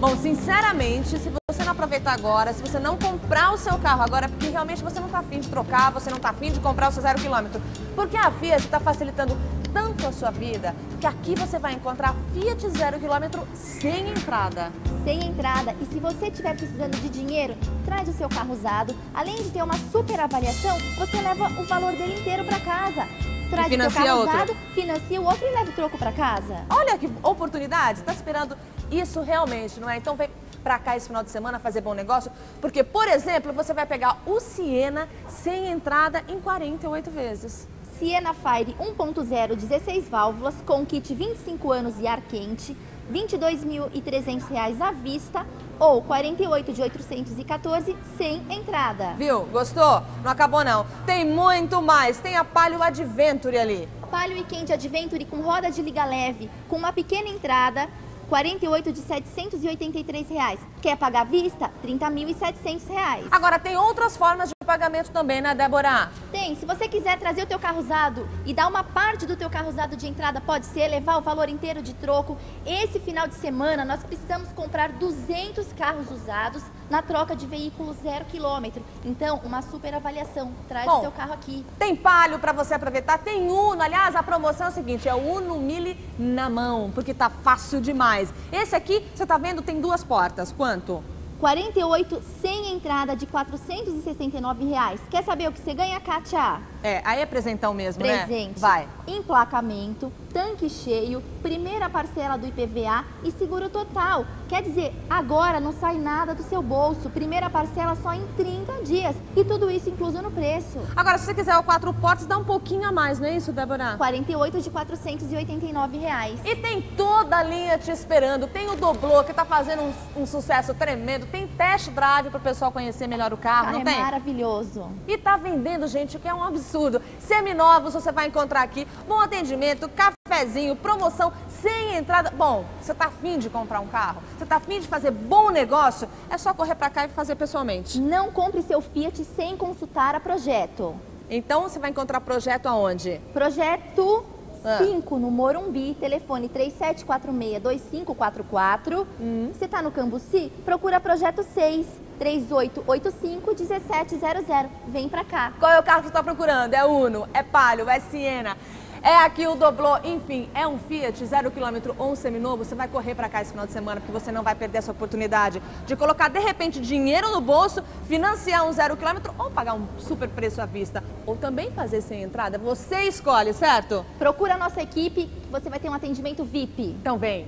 Bom, sinceramente, se você não aproveitar agora, se você não comprar o seu carro agora, é porque realmente você não está afim de trocar, você não está afim de comprar o seu zero quilômetro. Porque a Fiat está facilitando tanto a sua vida que aqui você vai encontrar Fiat zero quilômetro sem entrada. Sem entrada. E se você estiver precisando de dinheiro, traz o seu carro usado. Além de ter uma super avaliação, você leva o valor dele inteiro para casa. Traz o seu carro outro. usado, financia o outro e leva o troco para casa. Olha que oportunidade. Está esperando isso realmente, não é? Então vem para cá esse final de semana fazer bom negócio, porque, por exemplo, você vai pegar o Siena sem entrada em 48 vezes. Siena Fire 1.0 16 válvulas com kit 25 anos e ar quente, R$ 22.300 à vista ou 48 de 814 sem entrada. Viu? Gostou? Não acabou não. Tem muito mais. Tem a Palio Adventure ali. Palio e Quente Adventure com roda de liga leve, com uma pequena entrada, 48 de 783 reais. Quer pagar à vista? 30.700 reais. Agora tem outras formas de pagamento também, né, Débora? Tem. Se você quiser trazer o teu carro usado e dar uma parte do teu carro usado de entrada, pode ser levar o valor inteiro de troco. Esse final de semana nós precisamos comprar 200 carros usados na troca de veículo zero quilômetro. Então, uma super avaliação. Traz Bom, o teu carro aqui. Tem palio para você aproveitar, tem Uno. Aliás, a promoção é o seguinte, é o Uno Mille na mão, porque tá fácil demais. Esse aqui, você tá vendo, tem duas portas. Quanto? 48 entrada de 469 reais. Quer saber o que você ganha, Kátia? É, aí é presentão mesmo, né? Presente. Vai. Emplacamento, tanque cheio, primeira parcela do IPVA e seguro total. Quer dizer, agora não sai nada do seu bolso. Primeira parcela só em 30 dias. E tudo isso incluso no preço. Agora, se você quiser o quatro portas, dá um pouquinho a mais, não é isso, Débora? 48 de 489 reais. E tem toda a linha te esperando. Tem o Doblô, que tá fazendo um, um sucesso tremendo. Tem test drive pro pessoal conhecer melhor o carro, Ah, não é tem? maravilhoso. E tá vendendo, gente, o que é um absurdo. Seminovos você vai encontrar aqui. Bom atendimento, cafezinho, promoção, sem entrada. Bom, você tá afim de comprar um carro? Você tá afim de fazer bom negócio? É só correr pra cá e fazer pessoalmente. Não compre seu Fiat sem consultar a Projeto. Então você vai encontrar projeto aonde? Projeto Ah. 5 no Morumbi, telefone 3746-2544. Você tá no Cambuci? Procura Projeto 6, 3885-1700. Vem pra cá. Qual é o carro que você tá procurando? É Uno, é Palio, é Siena. É aqui o Doblô, enfim, é um Fiat zero quilômetro ou um seminovo, você vai correr pra cá esse final de semana, porque você não vai perder essa oportunidade de colocar, de repente, dinheiro no bolso, financiar um zero quilômetro ou pagar um super preço à vista. Ou também fazer sem entrada, você escolhe, certo? Procura a nossa equipe, você vai ter um atendimento VIP. Então vem,